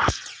Ah!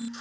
you.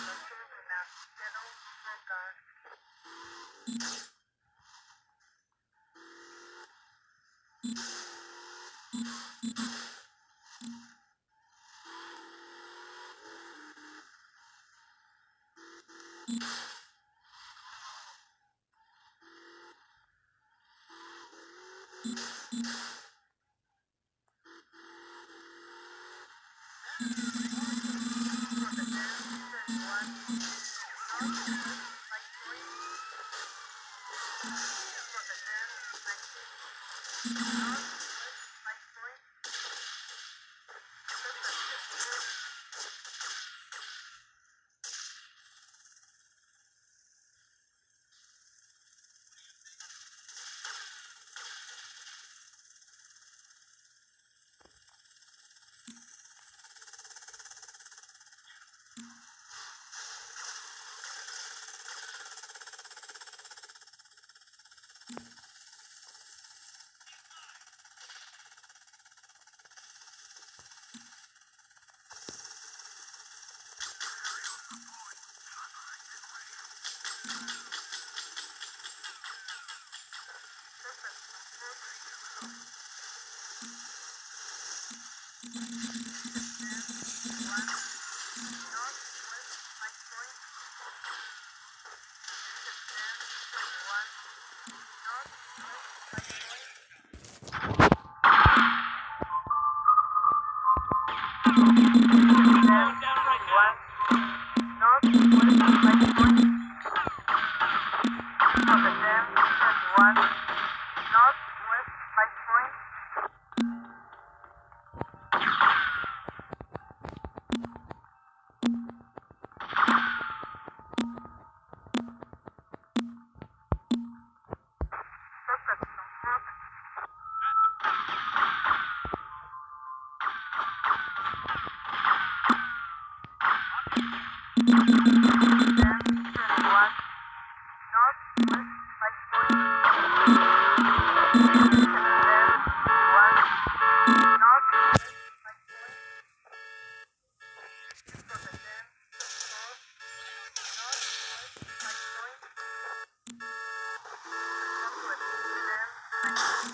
Ah!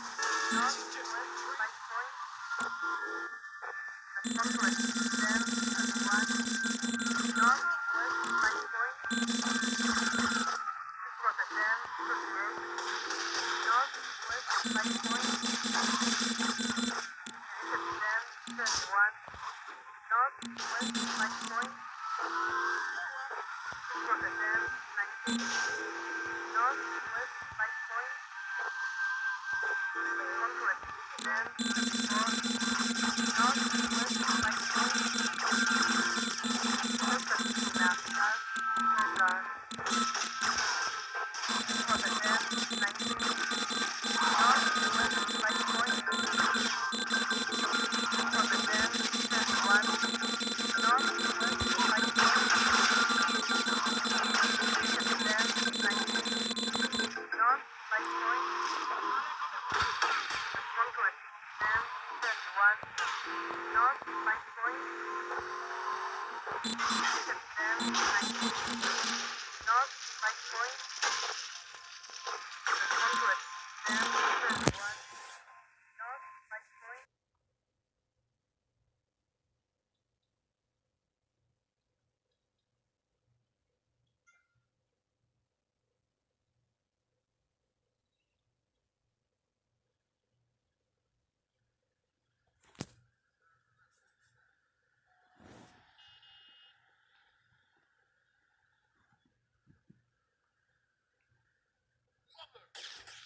slumber.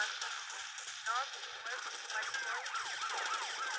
north, northwest, west, north.